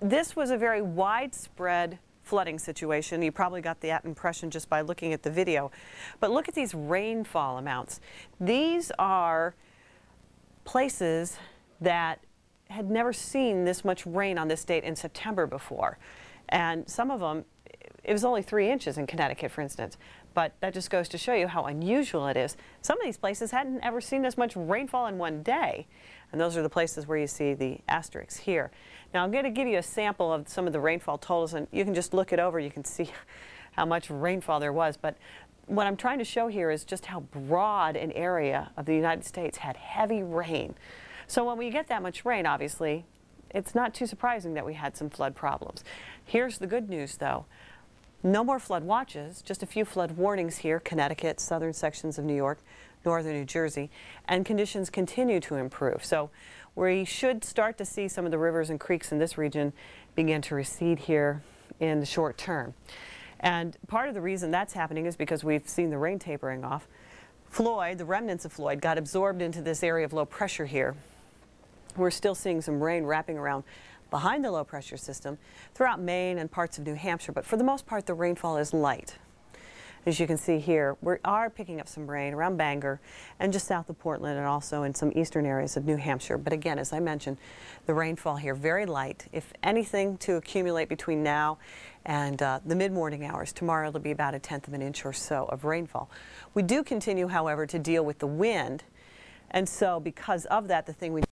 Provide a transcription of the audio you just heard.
this was a very widespread flooding situation. You probably got that impression just by looking at the video. But look at these rainfall amounts. These are places that had never seen this much rain on this date in September before. And some of them, it was only three inches in Connecticut, for instance. But that just goes to show you how unusual it is. Some of these places hadn't ever seen this much rainfall in one day. And those are the places where you see the asterisks here. Now I'm going to give you a sample of some of the rainfall totals and you can just look it over. You can see how much rainfall there was. But what I'm trying to show here is just how broad an area of the United States had heavy rain. So when we get that much rain, obviously, it's not too surprising that we had some flood problems. Here's the good news, though. No more flood watches, just a few flood warnings here, Connecticut, southern sections of New York, northern New Jersey, and conditions continue to improve. So we should start to see some of the rivers and creeks in this region begin to recede here in the short term. And part of the reason that's happening is because we've seen the rain tapering off. Floyd, the remnants of Floyd, got absorbed into this area of low pressure here we're still seeing some rain wrapping around behind the low pressure system throughout Maine and parts of New Hampshire, but for the most part the rainfall is light. As you can see here, we are picking up some rain around Bangor and just south of Portland and also in some eastern areas of New Hampshire. But again, as I mentioned, the rainfall here very light. If anything to accumulate between now and uh, the mid-morning hours, tomorrow it'll be about a tenth of an inch or so of rainfall. We do continue, however, to deal with the wind. And so because of that, the thing we